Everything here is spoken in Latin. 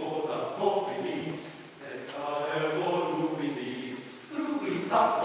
voda hominis et aero luminis, fruita